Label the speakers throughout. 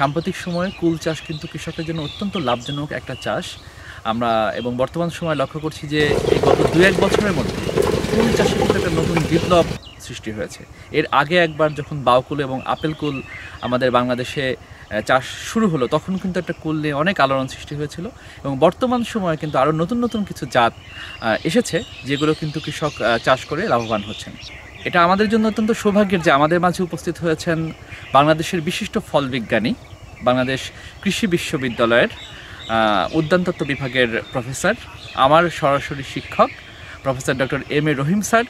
Speaker 1: সাম্প্রতিক সময়ে কুল চাষ কিন্তু কৃষকের জন্য অত্যন্ত লাভজনক একটা চাষ। আমরা এবং বর্তমান সময় লক্ষ্য করছি যে এই গত দু এক বছরের মধ্যে কুল চাষে কিন্তু একটা নতুন বিপ্লব সৃষ্টি হয়েছে। এর আগে একবার যখন বাউকুল এবং আপেল কুল আমাদের বাংলাদেশে চাষ শুরু হলো, তখন কিন্তু একটা কুল নিয়ে অনেক আলোড়ন সৃষ্টি হয়েছিল এবং বর্তমান সময়ে কিন্তু আরও নতুন নতুন কিছু জাত এসেছে যেগুলো কিন্তু কৃষক চাষ করে লাভবান হচ্ছেন। এটা আমাদের জন্য অত্যন্ত সৌভাগ্যের যে আমাদের মাঝে উপস্থিত হয়েছেন বাংলাদেশের বিশিষ্ট ফল বিজ্ঞানী, বাংলাদেশ কৃষি বিশ্ববিদ্যালয়ের উদ্যানতত্ত্ব বিভাগের প্রফেসর, আমার সরাসরি শিক্ষক, professor doctor M A Rahim sir.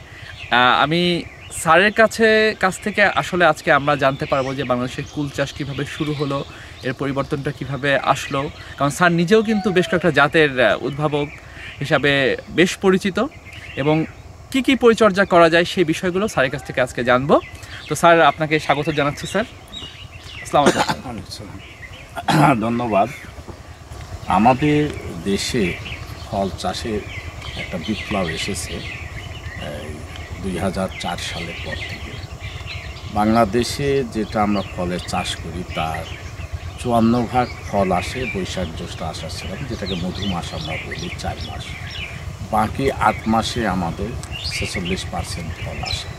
Speaker 1: আমি স্যারের কাছে, কাছ থেকে আসলে আজকে আমরা জানতে পারব যে বাংলাদেশের কুল চাষ কীভাবে শুরু হলো, এর পরিবর্তনটা কীভাবে আসলো। কারণ স্যার নিজেও কিন্তু বেশ কয়েকটা জাতের উদ্ভাবক হিসাবে বেশ পরিচিত এবং কি কি পরিচর্যা করা যায় সেই বিষয়গুলো স্যারের কাছ থেকে আজকে জানব। তো স্যার, আপনাকে স্বাগত জানাচ্ছি স্যার। আসসালামু
Speaker 2: ধন্যবাদ। আমাদের দেশে ফল চাষে একটা বিপ্লব এসেছে দুই হাজার চার সালের পর থেকে। বাংলাদেশে যেটা আমরা ফলের চাষ করি, তার চুয়ান্ন ভাগ ফল আসে, বৈশাখ জ্যৈষ্ঠ আষাঢ় শ্রাবণ যেটাকে মধু মাস আমরা বলি, চার মাস। বাকি আট মাসে আমাদের ছেচল্লিশ পার্সেন্ট ফল আসে।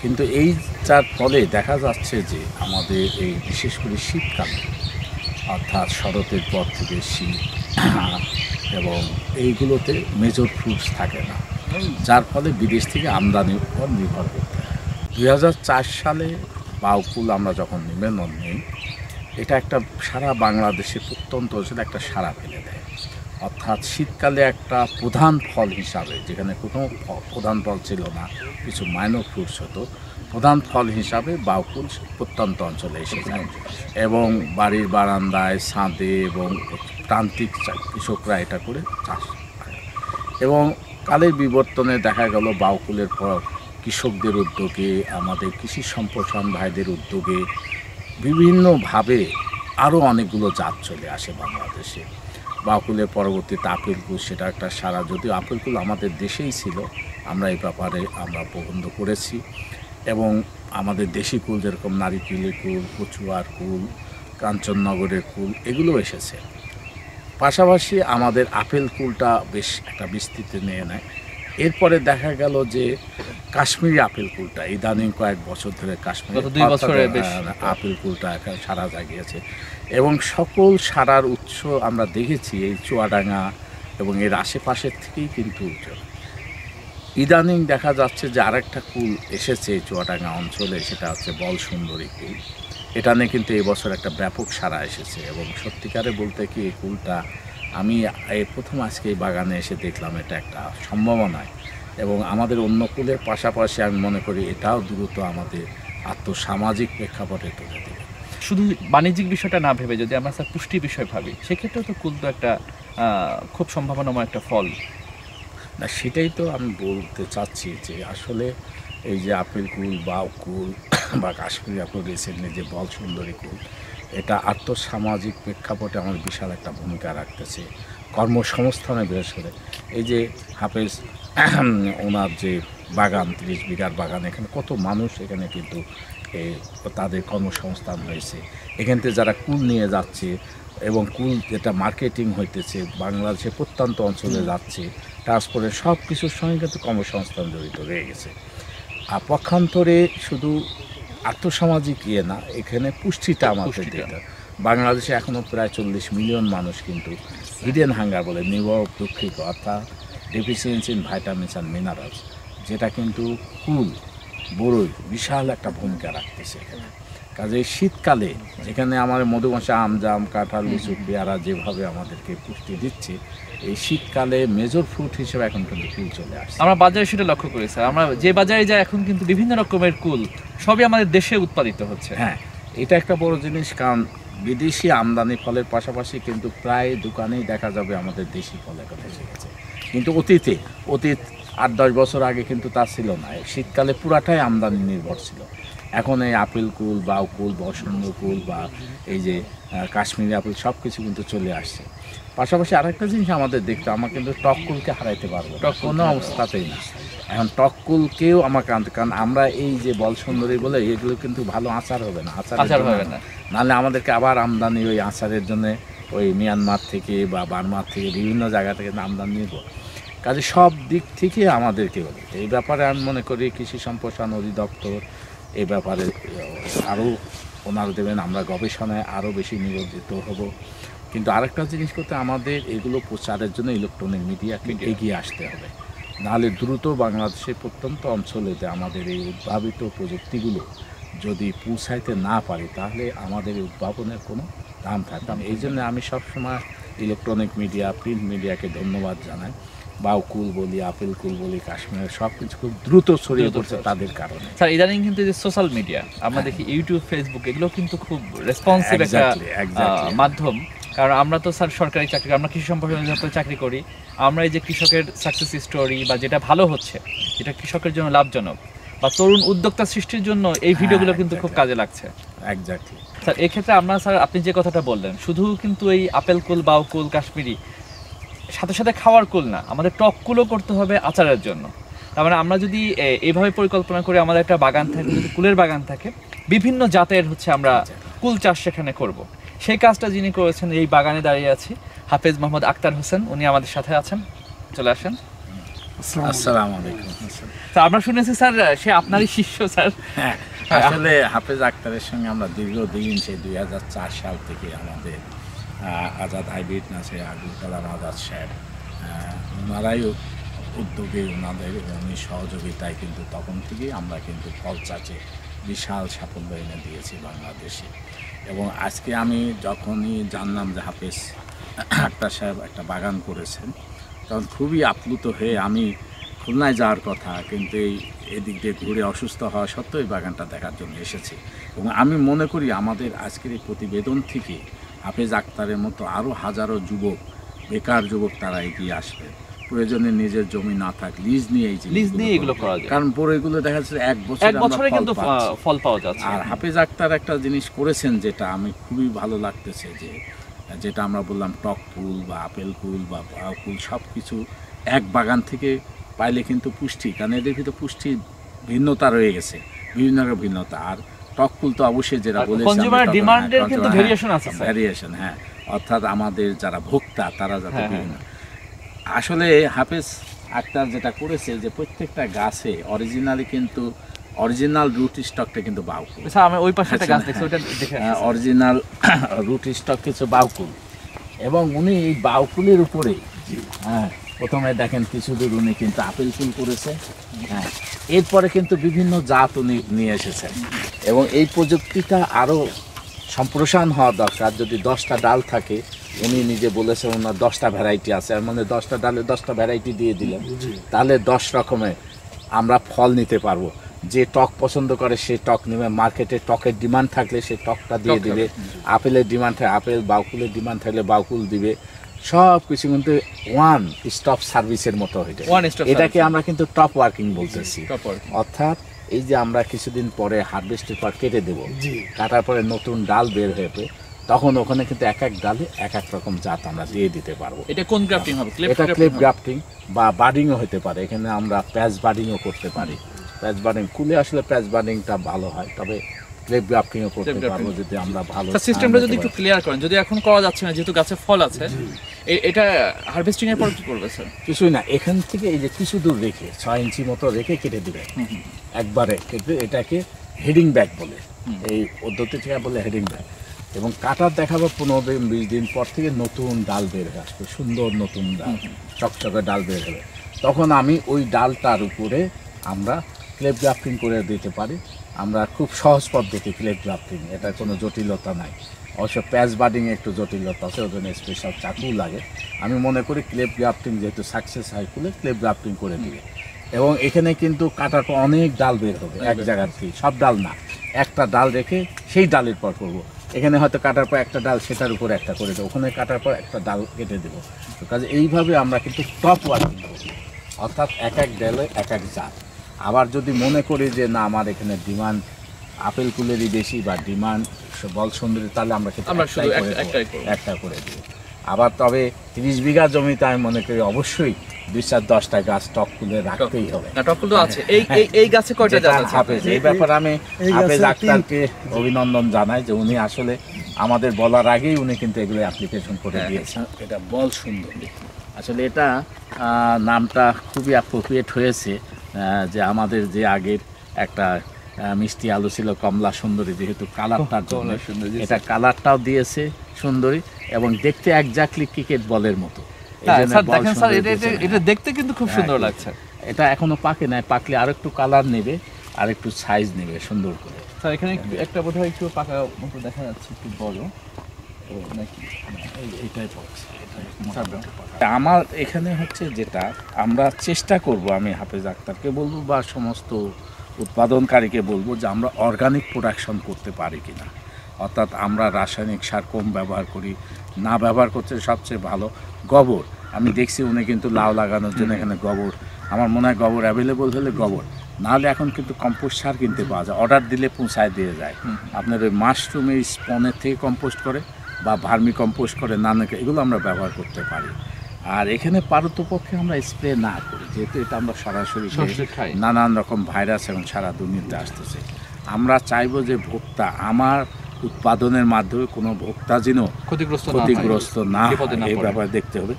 Speaker 2: কিন্তু এই চার ফলে দেখা যাচ্ছে যে আমাদের এই বিশেষ করে শীতকালে, অর্থাৎ শরতের পর থেকে শীত এবং এইগুলোতে মেজর ফ্রুটস থাকে না। যার ফলে বিদেশ থেকে আমদানির উপর নির্ভর করতে হয়। দুই সালে বাউকুল আমরা যখন নিবেদন নিই, এটা একটা সারা বাংলাদেশে প্রত্যন্ত অঞ্চলে একটা সারা ফেলে দেয়। অর্থাৎ শীতকালে একটা প্রধান ফল হিসাবে, যেখানে কোনো প্রধান ফল ছিল না, কিছু মাইনর ফ্রুটস হতো, প্রধান ফল হিসাবে বাউকুল প্রত্যন্ত অঞ্চলে এসে যায়। এবং বাড়ির বারান্দায় ছাদে এবং প্রান্তিক কৃষকরা এটা করে চাষ এবং কালের বিবর্তনে দেখা গেল বাউকুলের পর কৃষকদের উদ্যোগে, আমাদের কৃষি সম্প্রসারণ ভাইদের উদ্যোগে বিভিন্নভাবে আরও অনেকগুলো জাত চলে আসে বাংলাদেশে। বাকুলের পরবর্তীতে আপেলকুল সেটা একটা সারা। যদিও আপেলকুল আমাদের দেশেই ছিল, আমরা এই ব্যাপারে আমরা প্রবন্ধ করেছি এবং আমাদের দেশি কুল যেরকম নারিকেলের কুল, কচুয়ার কুল, কাঞ্চননগরের কুল, এগুলো এসেছে। পাশাপাশি আমাদের আপেল কুলটা বেশ একটা বিস্তৃতি নিয়ে নেয়। এরপরে দেখা গেল যে কাশ্মীরি আপেল কুলটা ইদানিং কয়েক বছর ধরে কাশ্মীর
Speaker 1: দুই বছরে।
Speaker 2: আপেল কুলটা সারা জাগিয়েছে এবং সকল সারার উৎস আমরা দেখেছি এই চুয়াডাঙ্গা এবং এর আশেপাশের থেকেই কিন্তু উঠে ইদানিং দেখা যাচ্ছে যে আরেকটা কুল এসেছে এই চুয়াডাঙ্গা অঞ্চলে সেটা হচ্ছে বল সুন্দরী কুল এটা নিয়ে কিন্তু এবছর একটা ব্যাপক সারা এসেছে এবং সত্যিকারে বলতে কি এই কুলটা আমি এই প্রথম আজকে এই বাগানে এসে দেখলাম এটা একটা সম্ভাবনায় এবং আমাদের অন্য কুলের পাশাপাশি আমি মনে করি এটাও দ্রুত আমাদের আত্মসামাজিক প্রেক্ষাপটে তুলে দেবে।
Speaker 1: শুধু বাণিজ্যিক বিষয়টা না ভেবে যদি আমরা স্যার পুষ্টি বিষয় ভাবি সেক্ষেত্রেও তো কুল তো একটা খুব সম্ভাবনাময় একটা ফল।
Speaker 2: না সেটাই তো আমি বলতে চাচ্ছি যে আসলে এই যে আপেল কুল বা কুল বা কাশ্মীরি আপেল রিসেন্টলি যে বল সুন্দরী কুল এটা আর্থসামাজিক প্রেক্ষাপটে আমার বিশাল একটা ভূমিকা রাখতেছে। কর্মসংস্থানে বিশেষ করে। এই যে হাফেজ ওনার যে বাগান তিরিশ বিঘার বাগান এখানে কত মানুষ এখানে কিন্তু এ, তাদের কর্মসংস্থান হয়েছে। এখান থেকে যারা কুল নিয়ে যাচ্ছে এবং কুল যেটা মার্কেটিং হইতেছে বাংলাদেশের প্রত্যন্ত অঞ্চলে যাচ্ছে ট্রান্সপোর্টের সব কিছুর সঙ্গে কিন্তু কর্মসংস্থান জড়িত রয়ে গেছে। আর পক্ষান্তরে শুধু আর্থসামাজিক ইয়ে না এখানে পুষ্টিটা আমাদের হবে। বাংলাদেশে এখনও প্রায় চল্লিশ মিলিয়ন মানুষ কিন্তু হিডেন হাঙ্গার বলে নিবর দুঃখিত অর্থাৎ deficiency in vitamins and minerals যেটা কিন্তু কুল বড়ই বিশাল একটা ভূমিকা রাখতেছে এখানে কাজে শীতকালে যেখানে আমাদের মধুমাসা আম জাম কাঁঠাল লিচু পেয়ারা যেভাবে আমাদেরকে পুষ্টি দিচ্ছে এই শীতকালে মেজর ফ্রুট হিসেবে এখন কিন্তু কুল চলে আসছে।
Speaker 1: আমরা বাজারে সেটা লক্ষ্য করি স্যার। আমরা যে বাজারে যাই এখন কিন্তু বিভিন্ন রকমের কুল সবই আমাদের দেশে উৎপাদিত হচ্ছে।
Speaker 2: হ্যাঁ এটা একটা বড় জিনিস কারণ বিদেশি আমদানি ফলের পাশাপাশি কিন্তু প্রায় দোকানেই দেখা যাবে আমাদের দেশি ফল এখন এসে গেছে। কিন্তু অতীতে অতীত আট দশ বছর আগে কিন্তু তা ছিল না। শীতকালে পুরাটাই আমদানি নির্ভর ছিল। এখন এই আপেল কুল বা কুল বসন্ত কুল বা এই যে কাশ্মীরি আপেল সব কিছু কিন্তু চলে আসছে। পাশাপাশি আরেকটা জিনিস আমাদের দেখতে আমরা কিন্তু টক কুলকে হারাইতে পারব
Speaker 1: টক
Speaker 2: কোনো অবস্থাতেই না। এখন টককুলকেও আমাকে আনতে কারণ আমরা এই যে বল সুন্দরী বলে এগুলো কিন্তু ভালো আচার হবে না। আচারের
Speaker 1: আচার হবে না।
Speaker 2: নাহলে আমাদেরকে আবার আমদানি ওই আচারের জন্য ওই মিয়ানমার থেকে বা বার্মার থেকে বিভিন্ন জায়গা থেকে আমদানি নিব। কাজে সব দিক থেকে আমাদেরকে বলে। এই ব্যাপারে আমি মনে করি কৃষি সম্প্রসারণ অধিদপ্তর এই ব্যাপারে আরও ওনারা দেবেন। আমরা গবেষণায় আরও বেশি নিয়োজিত হব। কিন্তু আরেকটা জিনিস করতে আমাদের এগুলো প্রচারের জন্য ইলেকট্রনিক মিডিয়াকে। এগিয়ে আসতে হবে। নাহলে দ্রুত বাংলাদেশের প্রত্যন্ত অঞ্চলে যে আমাদের এই উদ্ভাবিত প্রযুক্তিগুলো যদি পৌঁছাইতে না পারে তাহলে আমাদের এই উদ্ভাবনের কোনো দাম থাকবে না। এই জন্য আমি সবসময় ইলেকট্রনিক মিডিয়া প্রিন্ট মিডিয়াকে ধন্যবাদ জানাই। বাউকুল বলি আপেল কুল বলি কাশ্মীরের সব কিছু খুব দ্রুত ছড়িয়ে পড়ছে তাদের কারণে।
Speaker 1: স্যার ইদানিং কিন্তু যে সোশ্যাল মিডিয়া আমরা
Speaker 2: হ্যাঁ।
Speaker 1: দেখি ইউটিউব ফেসবুক এগুলো কিন্তু খুব রেসপন্সিভ একটা মাধ্যম। কারণ আমরা তো স্যার সরকারি চাকরি আমরা কৃষি সম্প্রসারণ অধিদপ্তরে চাকরি করি আমরা এই যে কৃষকের সাকসেস স্টোরি বা যেটা ভালো হচ্ছে যেটা কৃষকের জন্য লাভজনক বা তরুণ উদ্যোক্তা সৃষ্টির জন্য এই ভিডিওগুলো কিন্তু খুব কাজে লাগছে।
Speaker 2: একজাক্টলি
Speaker 1: স্যার এক্ষেত্রে আমরা স্যার আপনি যে কথাটা বললেন শুধু কিন্তু এই আপেল কুল বাউ কুল কাশ্মীরি সাথে সাথে খাওয়ার কুল না আমাদের টক কুলও করতে হবে আচারের জন্য। তার মানে আমরা যদি এইভাবে পরিকল্পনা করে আমাদের একটা বাগান থাকে যদি কুলের বাগান থাকে বিভিন্ন জাতের হচ্ছে আমরা কুল চাষ সেখানে করব। সেই কাজটা যিনি করেছেন এই বাগানে দাঁড়িয়ে আছি হাফেজ মোহাম্মদ আক্তার হোসেন উনি আমাদের সাথে আছেন। চলে আসেন।
Speaker 2: আসসালামু আলাইকুম।
Speaker 1: তো আমরা শুনেছি স্যার সে আপনারই শিষ্য স্যার।
Speaker 2: হ্যাঁ, আসলে হাফেজ আক্তারের সঙ্গে আমরা দীর্ঘদিন সেই দুই হাজার চার সাল থেকে আমাদের আজাদ হাইব্রিড নাচে আবুল কালাম আজাদ সাহেব ওনারাই উদ্যোগে ওনাদের উনি সহযোগিতায় কিন্তু তখন থেকেই আমরা কিন্তু ফল চাষে বিশাল সাফল্য এনে দিয়েছি বাংলাদেশে। এবং আজকে আমি যখনই জানলাম যে হাফেজ আক্তার সাহেব একটা বাগান করেছেন, তখন খুবই আপ্লুত হয়ে আমি খুলনায় যাওয়ার কথা, কিন্তু এই এদিক দিয়ে ঘুরে অসুস্থ হওয়া সত্ত্বেও এই বাগানটা দেখার জন্য এসেছি। এবং আমি মনে করি আমাদের আজকের এই প্রতিবেদন থেকে হাফেজ আক্তারের মতো আরও হাজারো যুবক, বেকার যুবক তারা এগিয়ে আসবে প্রয়োজনে নিজের জমি না থাক লিজ নিয়ে এই
Speaker 1: লিজ নিয়ে এগুলো করা। যায়।
Speaker 2: কারণ পরে এগুলো দেখা যাচ্ছে এক বছর
Speaker 1: এক বছরে কিন্তু ফল পাওয়া যাচ্ছে।
Speaker 2: আর হাফেজ আক্তার একটা জিনিস করেছেন যেটা আমি খুবই ভালো লাগতেছে যে যেটা আমরা বললাম টক ফুল বা আপেল ফুল বা ফুল সব কিছু এক বাগান থেকে পাইলে কিন্তু পুষ্টি কারণ এদের ভিতরে পুষ্টি ভিন্নতা রয়ে গেছে বিভিন্ন রকম ভিন্নতা। আর টক ফুল তো অবশ্যই যেটা বলেছি
Speaker 1: কিন্তু আছে, স্যার।
Speaker 2: ভ্যারিয়েশন হ্যাঁ। অর্থাৎ আমাদের যারা ভোক্তা তারা যাতে
Speaker 1: হ্যাঁ, হ্যাঁ।
Speaker 2: বিভিন্ন আসলে হাফেজ আক্তার যেটা করেছে যে প্রত্যেকটা গাছে অরিজিনালি কিন্তু অরিজিনাল রুট স্টকটা কিন্তু বাউকুল।
Speaker 1: স্যার আমি ওই পাশে
Speaker 2: আচ্ছা,
Speaker 1: গাছ দেখছি ওটা দেখে
Speaker 2: অরিজিনাল রুট স্টক কিছু বাউকুল। এবং উনি এই বাউকুলের উপরে হ্যাঁ প্রথমে দেখেন কিছু দূর উনি কিন্তু আপেল ফুল করেছে হ্যাঁ এরপরে কিন্তু বিভিন্ন জাত উনি নিয়ে এসেছেন। এবং এই প্রযুক্তিটা আরও সম্প্রসারণ হওয়া দরকার যদি দশটা ডাল থাকে উনি নিজে বলেছেন ওনার দশটা ভ্যারাইটি আছে। আর মানে দশটা ডালে দশটা ভ্যারাইটি দিয়ে দিলেন। তাহলে দশ রকমের আমরা ফল নিতে পারব। যে টক পছন্দ করে সে টক নেবে। মার্কেটে টকের ডিমান্ড থাকলে সে টকটা দিয়ে দিবে। আপেলের ডিমান্ড থাকে আপেল বাউকুলের ডিমান্ড থাকলে বাউকুল দিবে। সব কিছু কিন্তু ওয়ান স্টপ সার্ভিসের মতো হয়ে যায়। এটাকে আমরা কিন্তু টপ ওয়ার্কিং বলতেছি। অর্থাৎ এই যে আমরা কিছুদিন পরে হারভেস্টের পর কেটে দেবো। কাটার পরে নতুন ডাল বের হয়েবে তখন ওখানে কিন্তু এক এক ডালে এক এক রকম জাত আমরা দিয়ে দিতে পারব।
Speaker 1: এটা কোন গ্রাফটিং হবে?
Speaker 2: এটা ক্লিপ গ্রাফটিং বা বার্ডিংও হতে পারে। এখানে আমরা প্যাচ বার্ডিংও করতে পারি। প্যাচ বার্ডিং কুলে আসলে প্যাচ বার্ডিংটা ভালো হয় তবে ক্লিপ গ্রাফটিংও করতে পারব যদি আমরা ভালো
Speaker 1: সিস্টেমটা যদি একটু। ক্লিয়ার করেন যদি এখন করা যাচ্ছে না যেহেতু গাছে ফল আছে এটা হারভেস্টিং এর পর কি করবে স্যার
Speaker 2: কিছুই না এখান থেকে এই যে কিছু দূর রেখে ছয় ইঞ্চি মতো রেখে কেটে দিবে। একবারে কেটে এটাকে হেডিং ব্যাগ বলে। এই পদ্ধতি থেকে বলে হেডিং ব্যাগ এবং কাটার দেখাবো পনেরো দিন বিশ দিন পর থেকে নতুন ডাল বের হয়ে আসবে সুন্দর নতুন ডাল চকচকে ডাল বের হবে। তখন আমি ওই ডালটার উপরে আমরা ক্লেপ গ্রাফটিং করে দিতে পারি। আমরা খুব সহজ পদ্ধতি ক্লেপ গ্রাফটিং এটা কোনো জটিলতা নাই। অবশ্য প্যাচ বার্ডিং একটু জটিলতা আছে ওই জন্য স্পেশাল চাকু লাগে। আমি মনে করি ক্লেপ গ্রাফটিং যেহেতু সাকসেস হয় খুলে ক্লেপ গ্রাফটিং করে দিবে। এবং এখানে কিন্তু কাটার পর অনেক ডাল বের হবে এক জায়গার থেকে সব ডাল না। একটা ডাল রেখে সেই ডালের পর করব। এখানে হয়তো কাটার পর একটা ডাল সেটার উপর একটা করে দেবো। ওখানে কাটার পর একটা ডাল কেটে দেবো। তো কাজে এইভাবে আমরা কিন্তু টপ ওয়ার্কিং করি। অর্থাৎ এক এক ডালে এক এক জাত। আবার যদি মনে করি যে না আমার এখানে ডিমান্ড আপেল কুলেরই বেশি বা ডিমান্ড বল সুন্দরী তাহলে আমরা কিন্তু।
Speaker 1: একটা
Speaker 2: করে দিব। আবার তবে তিরিশ বিঘা জমিতে আমি মনে করি অবশ্যই দুই চার দশটা গাছ টক তুলে রাখতেই হবে।
Speaker 1: আছে। এই এই- এই গাছে কয়টা জাত আছে?
Speaker 2: হাফেজ এই ব্যাপারে আমি হাফেজ আক্তারকে অভিনন্দন জানাই যে উনি আসলে আমাদের বলার আগেই উনি কিন্তু এগুলো অ্যাপ্লিকেশন করে
Speaker 1: হ্যাঁ।
Speaker 2: দিয়েছেন। এটা বল সুন্দরী। আসলে এটা আহ, নামটা খুবই অ্যাপ্রোপ্রিয়েট হয়েছে আহ, যে আমাদের যে আগের একটা মিষ্টি আলু ছিল কমলা সুন্দরী যেহেতু কালারটার জন্য
Speaker 1: সুন্দরী,
Speaker 2: এটা কালারটাও দিয়েছে সুন্দরী এবং দেখতে একজাক্টলি ক্রিকেট বলের মতো।
Speaker 1: হ্যাঁ, স্যার দেখেন স্যার এটা এটা দেখতে কিন্তু খুব সুন্দর
Speaker 2: হ্যাঁ,
Speaker 1: লাগছে।
Speaker 2: এটা এখনও পাকে নাই পাকলে আর একটু কালার নেবে আর একটু সাইজ নেবে সুন্দর করে।
Speaker 1: স্যার এখানে একটু একটা বোধহয় একটু পাকা মতো দেখা যাচ্ছে একটু বড়।
Speaker 2: আমার এখানে হচ্ছে যেটা আমরা চেষ্টা করব আমি হাফেজ আক্তারকে বলব বা সমস্ত উৎপাদনকারীকে বলব যে আমরা অর্গানিক প্রোডাকশন করতে পারি কিনা। অর্থাৎ আমরা রাসায়নিক সার কম ব্যবহার করি না ব্যবহার করতে সবচেয়ে ভালো গোবর। আমি দেখছি উনি কিন্তু লাউ লাগানোর জন্য এখানে গোবর। আমার মনে হয় গোবর অ্যাভেলেবল হলে গোবর। নাহলে এখন কিন্তু কম্পোস্ট সার কিনতে পাওয়া যায়। অর্ডার দিলে পৌঁছায় দিয়ে যায়। আপনার ওই মাশরুমের স্পনের থেকে কম্পোস্ট করে বা ভার্মি কম্পোস্ট করে নানা এগুলো আমরা ব্যবহার করতে পারি। আর এখানে পারতপক্ষে আমরা স্প্রে না করি। যেহেতু এটা আমরা সরাসরি। নানান রকম ভাইরাস এখন সারা দুনিয়াতে আসতেছে। আমরা চাইব যে ভোক্তা আমার উৎপাদনের মাধ্যমে কোনো ভোক্তা যেন
Speaker 1: ক্ষতিগ্রস্ত
Speaker 2: ক্ষতিগ্রস্ত না এই ব্যাপারে দেখতে হবে।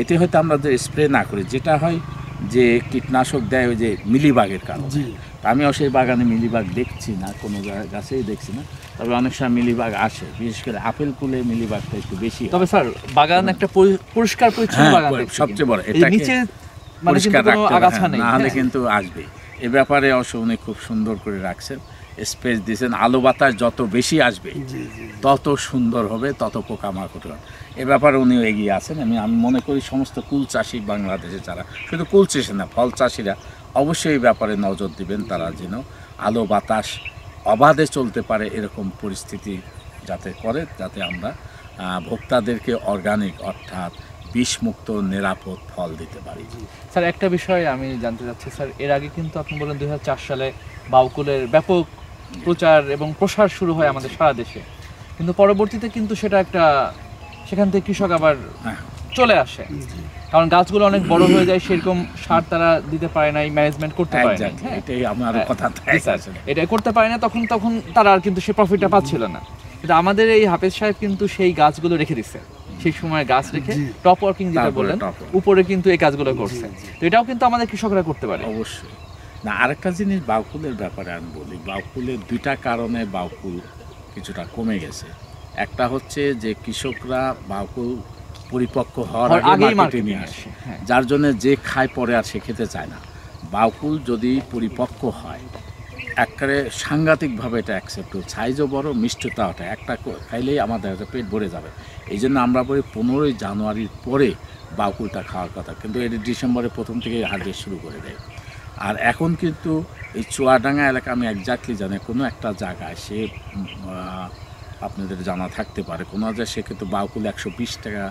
Speaker 2: এতে হয়তো আমরা যে স্প্রে না করি যেটা হয় যে কীটনাশক দেয় ওই যে মিলিবাগের কারণে। আমিও সেই বাগানে মিলিবাগ দেখছি না কোনো গাছেই দেখছি না। তবে অনেক সময় মিলিবাগ আসে বিশেষ করে আপেল কুলে মিলিবাগটা একটু বেশি
Speaker 1: তবে স্যার বাগান একটা পরি- পরিষ্কার পরিচ্ছন্ন
Speaker 2: হ্যাঁ,
Speaker 1: বাগান
Speaker 2: সবচেয়ে বড়, এটা
Speaker 1: নিচে মানে
Speaker 2: পরিষ্কার রাখতে হ্যাঁ, না হলে
Speaker 1: হ্যাঁ।
Speaker 2: কিন্তু আসবে এ ব্যাপারে অবশ্য উনি খুব সুন্দর করে রাখছেন। স্পেস দিয়েছেন আলো বাতাস যত বেশি আসবে তত সুন্দর হবে তত পোকামাকড় এ ব্যাপারে উনিও এগিয়ে আছেন। আমি আমি মনে করি সমস্ত কুল চাষি বাংলাদেশে যারা শুধু কুল চাষি না ফল চাষিরা অবশ্যই এই ব্যাপারে নজর দিবেন তারা যেন আলো বাতাস অবাধে চলতে পারে এরকম পরিস্থিতি যাতে করে যাতে আমরা ভোক্তাদেরকে অর্গানিক অর্থাৎ বিষমুক্ত নিরাপদ ফল দিতে পারি।
Speaker 1: স্যার একটা বিষয় আমি জানতে চাচ্ছি। স্যার এর আগে কিন্তু আপনি বলেন দু হাজার চার সালে বাউকুলের ব্যাপক প্রচার এবং প্রসার শুরু হয় আমাদের সারা দেশে। কিন্তু পরবর্তীতে কিন্তু সেটা একটা সেখান থেকে কৃষক আবার
Speaker 2: হ্যাঁ।
Speaker 1: চলে আসে। কারণ গাছগুলো অনেক বড় হয়ে যায় সেরকম সার তারা দিতে পারে নাই ম্যানেজমেন্ট করতে পারে না
Speaker 2: এটাই আমার কথা
Speaker 1: এটা করতে পারে না তখন তখন তারা আর কিন্তু সে প্রফিটটা পাচ্ছিল না। কিন্তু আমাদের এই হাফেজ সাহেব কিন্তু সেই গাছগুলো রেখে দিচ্ছে সেই সময় গাছ রেখে টপ ওয়ার্কিং যেটা বললেন উপরে কিন্তু এই কাজগুলো করছে। তো এটাও কিন্তু আমাদের কৃষকরা করতে পারে।
Speaker 2: অবশ্যই। না আরেকটা জিনিস বাউকুলের ব্যাপারে আমি বলি। বাউকুলের দুইটা কারণে বাউকুল কিছুটা কমে গেছে। একটা হচ্ছে যে কৃষকরা বাউকুল পরিপক্ক হওয়ার আগে মার্কেটে নিয়ে আসে
Speaker 1: হ্যাঁ।
Speaker 2: যার জন্য যে খায় পরে আর সে খেতে চায় না। বাউকুল যদি পরিপক্ক হয় একবারে সাংঘাতিকভাবে এটা অ্যাকসেপ্ট সাইজও বড় মিষ্টতা ওটা। একটা খাইলেই আমাদের পেট ভরে যাবে। এই জন্য আমরা বলি পনেরোই জানুয়ারির পরে বাউকুলটা খাওয়ার কথা। কিন্তু এটি ডিসেম্বরের প্রথম থেকে হারভেস্ট শুরু করে দেয়। আর এখন কিন্তু এই চুয়াডাঙ্গা এলাকা আমি একজাক্টলি জানি কোনো একটা জায়গায় সে আপনাদের জানা থাকতে পারে। কোনো জায়গায় সে কিন্তু বাউকুল একশো বিশ টাকা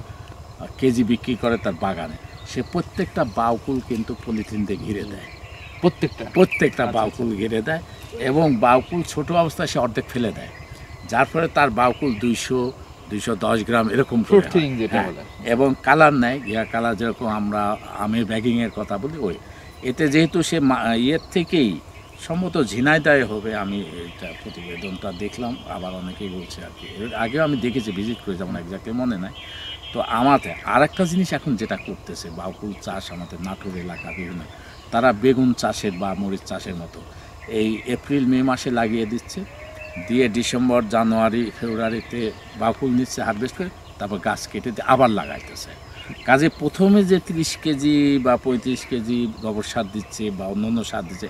Speaker 2: কেজি বিক্রি করে তার বাগানে। সে প্রত্যেকটা বাউকুল কিন্তু পলিথিন দিয়ে ঘিরে দেয়।
Speaker 1: প্রত্যেকটা?
Speaker 2: প্রত্যেকটা বাউকুল ঘিরে দেয় এবং বাউকুল ছোট অবস্থায় সে অর্ধেক ফেলে দেয়। যার ফলে তার বাউকুল দুইশো দুইশো দশ গ্রাম এরকম হয়। এবং কালার নেয়। ইয়া কালার যেরকম আমরা আমের ব্যাগিংয়ের কথা বলি ওই। এতে যেহেতু সে ইয়ের থেকেই সম্ভবত ঝিনাইদায় হবে, আমি এটা প্রতিবেদনটা দেখলাম, আবার অনেকেই বলছে আর কি। এর আগেও আমি দেখেছি ভিজিট করে যেমন একজাক্টলি মনে নাই। তো আমাদের আর একটা জিনিস এখন যেটা করতেছে, বাউকুল চাষ আমাদের নাটোর এলাকা, বিভিন্ন, তারা বেগুন চাষের বা মরিচ চাষের মতো। এই এপ্রিল, মে মাসে লাগিয়ে দিচ্ছে, দিয়ে ডিসেম্বর, জানুয়ারি, ফেব্রুয়ারিতে বাকুল নিচ্ছে হারভেস্ট করে, তারপর গাছ কেটে দিয়ে আবার লাগাইতেছে। কাজে প্রথমে যে তিরিশ কেজি বা পঁয়ত্রিশ কেজি গোবর সার দিচ্ছে বা অন্যান্য সার দিচ্ছে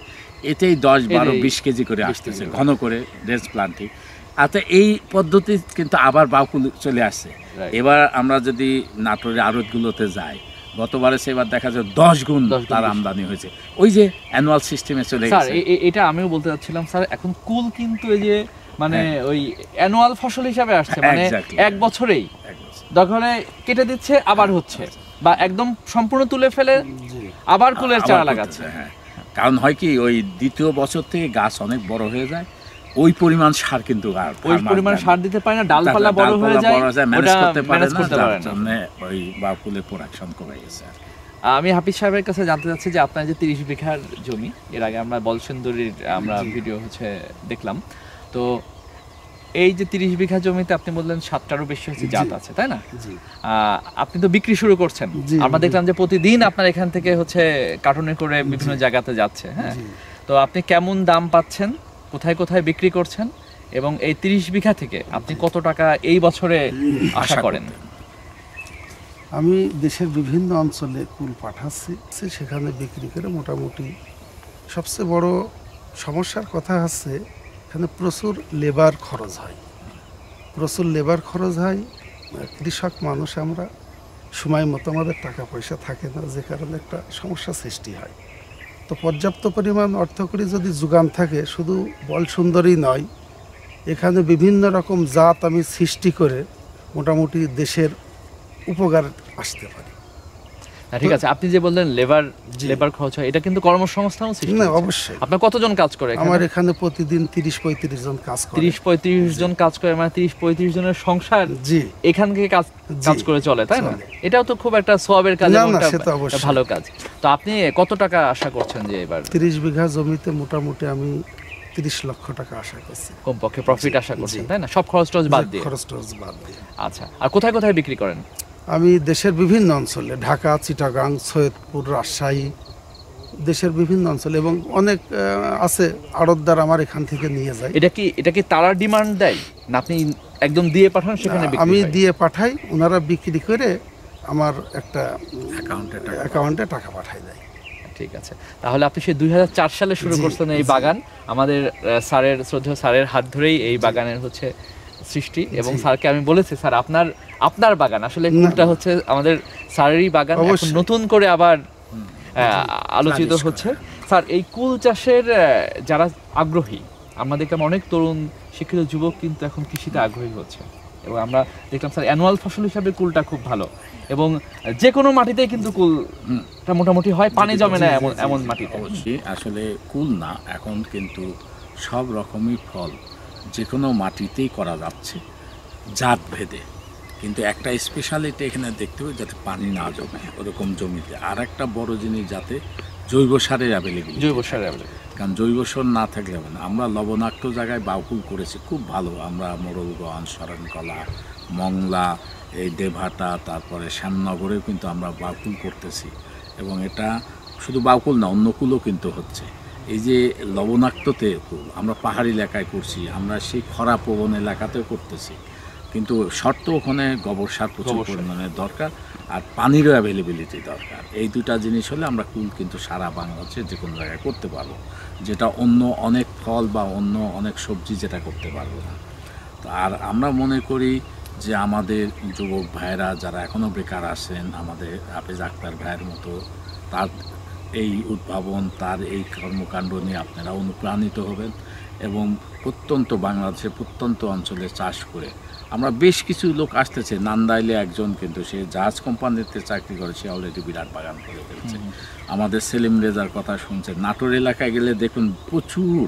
Speaker 2: এতেই দশ বারো বিশ কেজি করে আসতেছে ঘন করে রেজ প্লান্টিং। আচ্ছা এই পদ্ধতি কিন্তু আবার বাকুল চলে আসছে। এবার আমরা যদি নাটোরের আড়তগুলোতে যাই গতবারে সেবার দেখা যায় দশ গুণ তার আমদানি হয়েছে। ওই যে অ্যানুয়াল সিস্টেমে চলে গেছে।
Speaker 1: এটা আমিও বলতে চাচ্ছিলাম স্যার এখন কুল কিন্তু এই যে মানে
Speaker 2: হ্যাঁ।
Speaker 1: ওই অ্যানুয়াল ফসল হিসাবে আসছে মানে এক বছরেই। দখলে কেটে দিচ্ছে আবার হচ্ছে। বা একদম সম্পূর্ণ তুলে ফেলে আবার কুলের চারা লাগাচ্ছে।
Speaker 2: হ্যাঁ। কারণ হয় কি ওই দ্বিতীয় বছর থেকে গাছ অনেক বড় হয়ে যায় ওই পরিমাণ সার কিন্তু আর
Speaker 1: ওই পরিমাণ সার দিতে পারে না ডালপালা বড় হয়ে যায়
Speaker 2: ম্যানেজ করতে পারে না
Speaker 1: পারে
Speaker 2: জন্য ওই বাকুলের প্রোডাকশন কমে গেছে
Speaker 1: আমি হাফিজ সাহেবের কাছে জানতে চাচ্ছি যে আপনার যে তিরিশ বিঘার জমি এর আগে আমরা বলসুন্দরীর আমরা ভিডিও হচ্ছে দেখলাম তো এই যে তিরিশ বিঘা জমিতে আপনি বললেন সাতটারও বেশি হচ্ছে জাত আছে তাই না? আপনি তো বিক্রি শুরু করছেন। আমরা দেখলাম যে প্রতিদিন আপনার এখান থেকে হচ্ছে কার্টুনে করে বিভিন্ন জায়গাতে যাচ্ছে হ্যাঁ? তো আপনি কেমন দাম পাচ্ছেন? কোথায় কোথায় বিক্রি করছেন? এবং এই তিরিশ বিঘা থেকে আপনি কত টাকা এই বছরে আশা করেন?
Speaker 3: আমি দেশের বিভিন্ন অঞ্চলে কুল পাঠাচ্ছি সেখানে বিক্রি করে মোটামুটি সবচেয়ে বড় সমস্যার কথা হচ্ছে এখানে প্রচুর লেবার খরচ হয়। প্রচুর লেবার খরচ হয়। কৃষক মানুষ আমরা সময় মতো আমাদের টাকা পয়সা থাকে না, যে কারণে একটা সমস্যা সৃষ্টি হয়। তো পর্যাপ্ত পরিমাণ অর্থকরী যদি যোগান থাকে, শুধু বল সুন্দরী নয়, এখানে বিভিন্ন রকম জাত আমি সৃষ্টি করে মোটামুটি দেশের উপকার আসতে পারি।
Speaker 1: ঠিক আছে আপনি যে বললেন লেবার লেবার খরচ হয় এটা কিন্তু সৃষ্টি
Speaker 3: না অবশ্যই।
Speaker 1: আপনার কতজন কাজ করে
Speaker 3: আমার এখানে প্রতিদিন তিরিশ পঁয়ত্রিশ জন কাজ করে।
Speaker 1: তিরিশ পঁয়ত্রিশ জন কাজ করে মানে তিরিশ পঁয়ত্রিশ জনের সংসার
Speaker 3: জি।
Speaker 1: এখান থেকে কাজ কাজ করে চলে তাই না? এটাও তো খুব একটা সোয়াবের কাজ
Speaker 3: না,
Speaker 1: এবং
Speaker 3: না,
Speaker 1: একটা
Speaker 3: অবশ্যই।
Speaker 1: ভালো কাজ। তো আপনি কত টাকা আশা করছেন যে এবার?
Speaker 3: তিরিশ বিঘা জমিতে মোটামুটি আমি তিরিশ লক্ষ টাকা আশা করছি।
Speaker 1: কমপক্ষে প্রফিট আশা করছেন তাই না? সব খরচ টরচ বাদ দিয়ে।
Speaker 3: খরচ টরচ বাদ দিয়ে।
Speaker 1: আচ্ছা আর কোথায় কোথায় বিক্রি করেন?
Speaker 3: আমি দেশের বিভিন্ন অঞ্চলে ঢাকা চিটাগাং সৈয়দপুর রাজশাহী দেশের বিভিন্ন অঞ্চলে এবং অনেক আছে আড়তদার আমার এখান থেকে নিয়ে যায়।
Speaker 1: এটা কি এটা কি তারা ডিমান্ড দেয়? না আপনি একদম দিয়ে পাঠান সেখানে
Speaker 3: আমি দিয়ে পাঠাই ওনারা বিক্রি করে আমার একটা
Speaker 2: অ্যাকাউন্টে
Speaker 3: অ্যাকাউন্টে টাকা পাঠাই দেয়।
Speaker 1: ঠিক আছে। তাহলে আপনি সেই দুই হাজার চার সালে শুরু করছেন এই বাগান। আমাদের স্যারের শ্রদ্ধেয় স্যারের হাত ধরেই এই বাগানের হচ্ছে সৃষ্টি এবং স্যারকে আমি বলেছি স্যার আপনার আপনার বাগান। আসলে
Speaker 3: না।
Speaker 1: কুলটা হচ্ছে আমাদের স্যারেরই বাগান। এখন নতুন করে আবার আলোচিত হচ্ছে। স্যার এই কুল চাষের যারা আগ্রহী আমরা দেখলাম অনেক তরুণ শিক্ষিত যুবক কিন্তু এখন কৃষিতে আগ্রহী হচ্ছে। এবং আমরা দেখলাম স্যার অ্যানুয়াল ফসল হিসাবে কুলটা খুব ভালো। এবং যে কোনো মাটিতেই কিন্তু কুলটা মোটামুটি হয় পানি জমে না এমন এমন মাটিতে।
Speaker 2: অবশ্যই। আসলে কুল না এখন কিন্তু সব রকমই ফল। যে কোনো মাটিতেই করা যাচ্ছে জাত ভেদে কিন্তু একটা স্পেশালিটি এখানে দেখতে হবে যাতে পানি না জমে ওরকম জমিতে। আর একটা বড় জিনিস যাতে জৈব সারের অ্যাভেলেবিলিটি
Speaker 1: জৈব সার available।
Speaker 2: কারণ জৈব সার না থাকলে হবে না। আমরা লবণাক্ত জায়গায় বাউকুল করেছি খুব ভালো। আমরা মোড়লগঞ্জ শরণকলা মংলা এই দেভাটা তারপরে শ্যামনগরেও কিন্তু আমরা বাউকুল করতেছি। এবং এটা শুধু বাউকুল না অন্য কুলও কিন্তু হচ্ছে। এই যে লবণাক্ততে আমরা পাহাড়ি এলাকায় করছি আমরা সেই খরা প্রবণ এলাকাতেও করতেছি। কিন্তু শর্ত ওখানে গোবর সার প্রচুর পরিমাণে দরকার আর পানিরও অ্যাভেলেবিলিটি দরকার। এই দুটা জিনিস হলে আমরা কুল কিন্তু সারা বাংলাদেশে যে কোনো জায়গায় করতে পারব। যেটা অন্য অনেক ফল বা অন্য অনেক সবজি যেটা করতে পারব না। তো আর আমরা মনে করি যে আমাদের যুবক ভাইয়েরা যারা এখনও বেকার আছেন আমাদের হাফেজ আক্তার ভাইয়ের মতো তার এই উদ্ভাবন তার এই কর্মকাণ্ড নিয়ে আপনারা অনুপ্রাণিত হবেন এবং প্রত্যন্ত বাংলাদেশে প্রত্যন্ত অঞ্চলে চাষ করে আমরা বেশ কিছু লোক আসতেছে। নান্দাইলে একজন কিন্তু সে জাহাজ কোম্পানিতে চাকরি করে সে অলরেডি বিরাট বাগান করে ফেলছে। আমাদের সেলিম রেজার কথা শুনছে নাটোর এলাকায় গেলে দেখুন প্রচুর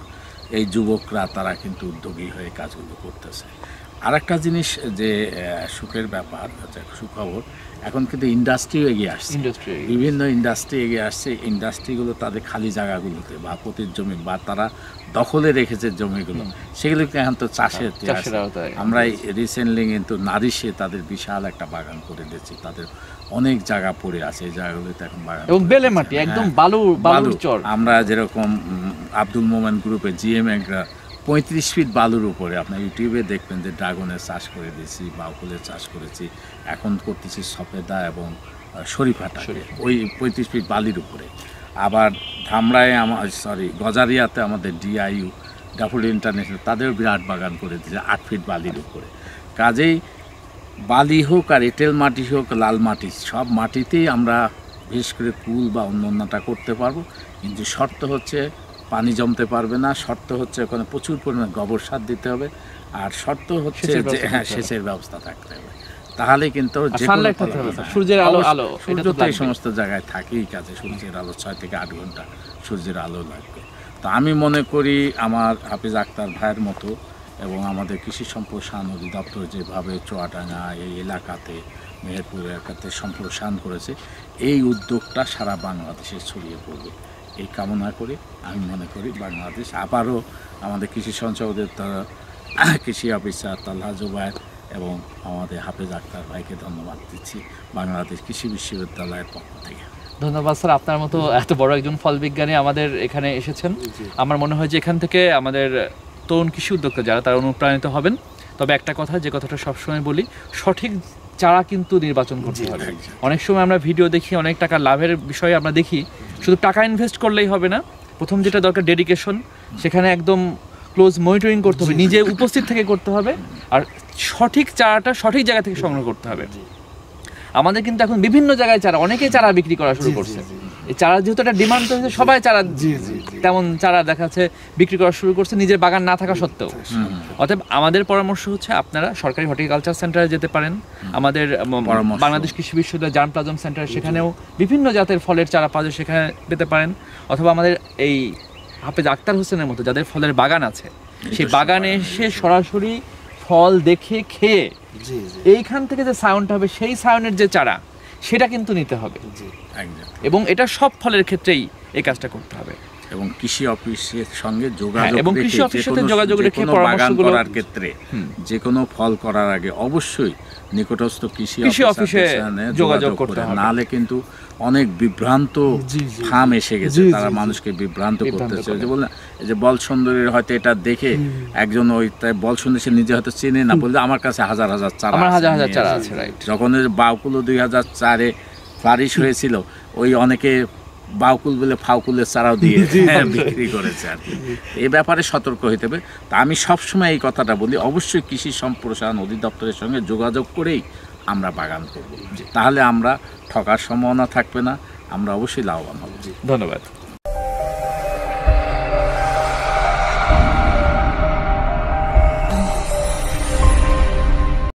Speaker 2: এই যুবকরা তারা কিন্তু উদ্যোগী হয়ে কাজগুলো করতেছে। আর একটা জিনিস যে সুখের ব্যাপার সুখবর এখন কিন্তু ইন্ডাস্ট্রিও এগিয়ে আসছে।
Speaker 1: ইন্ডাস্ট্রি
Speaker 2: বিভিন্ন ইন্ডাস্ট্রি এগিয়ে আসছে। ইন্ডাস্ট্রিগুলো তাদের খালি জায়গাগুলোতে বা পতির জমি বা তারা দখলে রেখেছে জমিগুলো। সেগুলোকে এখন তো চাষের। আমরা রিসেন্টলি কিন্তু নারিশে তাদের বিশাল একটা বাগান করে দিয়েছি। তাদের অনেক জায়গা পড়ে আছে। এই জায়গাগুলোতে এখন বাগান
Speaker 1: এবং বেলে মাটি একদম
Speaker 2: হ্যাঁ।
Speaker 1: বালু বালুর
Speaker 2: বালু।
Speaker 1: চর।
Speaker 2: আমরা যেরকম আব্দুল মোমেন গ্রুপে জিএম পঁয়ত্রিশ ফিট বালুর উপরে। আপনার ইউটিউবে দেখবেন যে ড্রাগনের চাষ করে দিয়েছি বাউকুলের চাষ করেছি এখন করতেছি সফেদা এবং শরীফাটা ওই পঁয়ত্রিশ ফিট বালির উপরে। আবার ধামরায় আমার সরি গজারিয়াতে আমাদের ডিআইইউ ডাফুল ইন্টারন্যাশনাল তাদেরও বিরাট বাগান করে দিয়েছে আট ফিট বালির উপরে। কাজেই বালি হোক আর এঁটেল মাটি হোক লাল মাটি সব মাটিতেই আমরা বিশেষ করে কুল বা অন্য করতে পারব। কিন্তু শর্ত হচ্ছে পানি জমতে পারবে না শর্ত হচ্ছে ওখানে প্রচুর পরিমাণে গোবর সার দিতে হবে আর শর্ত হচ্ছে যে হ্যাঁ সেচের ব্যবস্থা থাকতে হবে। তাহলে কিন্তু।
Speaker 1: সূর্যের আলো- আলো,
Speaker 2: সূর্য
Speaker 1: তো
Speaker 2: তো এই সমস্ত জায়গায় থাকেই কাজে সূর্যের আলো ছয় থেকে আট ঘণ্টা সূর্যের আলো লাগবে। তো আমি মনে করি আমার হাফিজ আক্তার ভাইয়ের মতো এবং আমাদের কৃষি সম্প্রসারণ অধিদপ্তর যেভাবে চুয়াডাঙ্গা এই এলাকাতে মেহেরপুর এলাকাতে সম্প্রসারণ করেছে এই উদ্যোগটা সারা বাংলাদেশে ছড়িয়ে পড়বে। এই কামনা করে আমি মনে করি বাংলাদেশ আবারও আমাদের কৃষি সঞ্চালকের দ্বারা কৃষি অফিসার তাল্লা জুবায়ের এবং আমাদের হাফেজ আক্তার ভাইকে ধন্যবাদ দিচ্ছি বাংলাদেশ কৃষি বিশ্ববিদ্যালয়ের পক্ষ থেকে।
Speaker 1: ধন্যবাদ স্যার আপনার মতো এত বড় একজন ফল বিজ্ঞানী আমাদের এখানে এসেছেন। আমার মনে হয় যে এখান থেকে আমাদের তরুণ কৃষি উদ্যোক্তা যারা তারা অনুপ্রাণিত হবেন। তবে একটা কথা যে কথাটা সবসময় বলি সঠিক চারা কিন্তু নির্বাচন করতে হবে। অনেক সময় আমরা ভিডিও দেখি অনেক টাকা লাভের বিষয়ে আমরা দেখি শুধু টাকা ইনভেস্ট করলেই হবে না। প্রথম যেটা দরকার ডেডিকেশন সেখানে একদম ক্লোজ মনিটরিং করতে হবে নিজে উপস্থিত থেকে করতে হবে আর সঠিক চারাটা সঠিক জায়গা থেকে সংগ্রহ করতে হবে। আমাদের কিন্তু এখন বিভিন্ন জায়গায় চারা অনেকেই চারা বিক্রি করা শুরু করছে। এই চারা যেহেতু একটা ডিমান্ড হয়েছে সবাই চারা
Speaker 3: জি জি জি।
Speaker 1: তেমন চারা দেখা যাচ্ছে বিক্রি করা শুরু করছে নিজের বাগান না থাকা সত্ত্বেও। অতএব আমাদের পরামর্শ হচ্ছে আপনারা সরকারি হর্টিকালচার সেন্টারে যেতে পারেন। আমাদের বাংলাদেশ কৃষি বিশ্ববিদ্যালয় জার্ম প্লাজম সেন্টার সেখানেও বিভিন্ন জাতের ফলের চারা পাওয়া যায় সেখানে পেতে পারেন। অথবা আমাদের এই হাফেজ আক্তার হোসেনের মতো যাদের ফলের বাগান আছে সেই বাগানে এসে সরাসরি ফল দেখে খেয়ে এইখান থেকে যে সাউন্ডটা হবে সেই সাউন্ডের যে চারা সেটা কিন্তু নিতে হবে। এবং এটা সব ফলের ক্ষেত্রেই এই কাজটা করতে হবে।
Speaker 2: এবং কৃষি অফিসের সঙ্গে যোগাযোগ
Speaker 1: এবং
Speaker 2: রেখে
Speaker 1: কৃষি অফিসের সাথে যোগাযোগ রেখে
Speaker 2: বাগান করার ক্ষেত্রে। যে কোনো ফল করার আগে অবশ্যই নিকটস্থ কৃষি
Speaker 1: অফিসে যোগাযোগ করতে
Speaker 2: করে।
Speaker 1: হবে।
Speaker 2: নাহলে কিন্তু অনেক বিভ্রান্ত ফার্ম এসে গেছে তারা মানুষকে বিভ্রান্ত করতেছে
Speaker 1: করে।
Speaker 2: যে বললেন এই যে বল সুন্দরীর হয়তো এটা দেখে একজন ওই তাই বল সুন্দরী সে নিজে হয়তো চেনে না বলতে আমার কাছে হাজার হাজার চারা
Speaker 1: হাজার হাজার চারা আছে রাইট
Speaker 2: যখন বাউকুলো দুই হাজার চারে ফ্লারিশ হয়েছিল ওই অনেকে বাউকুল বলে ফাউকুলের চারাও দিয়ে হ্যাঁ, বিক্রি করেছে আর কি। এ ব্যাপারে সতর্ক হইতে হবে। তা আমি সবসময় এই কথাটা বলি অবশ্যই কৃষি সম্প্রসারণ অধিদপ্তরের সঙ্গে যোগাযোগ করেই আমরা বাগান করব। তাহলে আমরা ঠকার সম্ভাবনা থাকবে না আমরা অবশ্যই লাভবান হব।
Speaker 1: ধন্যবাদ।